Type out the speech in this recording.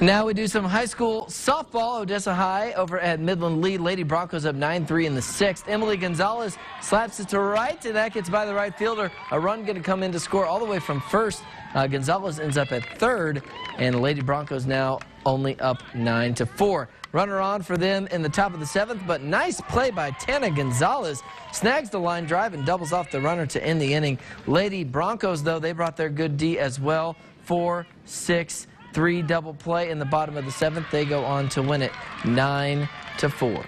Now we do some high school softball. Odessa High over at Midland Lee. Lady Bronchos up 9-3 in the sixth. Emily Gonzalez slaps it to right, and that gets by the right fielder. A run going to come in to score all the way from first. Uh, Gonzalez ends up at third, and Lady Bronchos now only up 9 to 4. Runner on for them in the top of the seventh, but nice play by Tana Gonzalez. Snags the line drive and doubles off the runner to end the inning. Lady Bronchos, though, they brought their good D as well. Four, six, three double play in the bottom of the seventh. They go on to win it 9 to 4.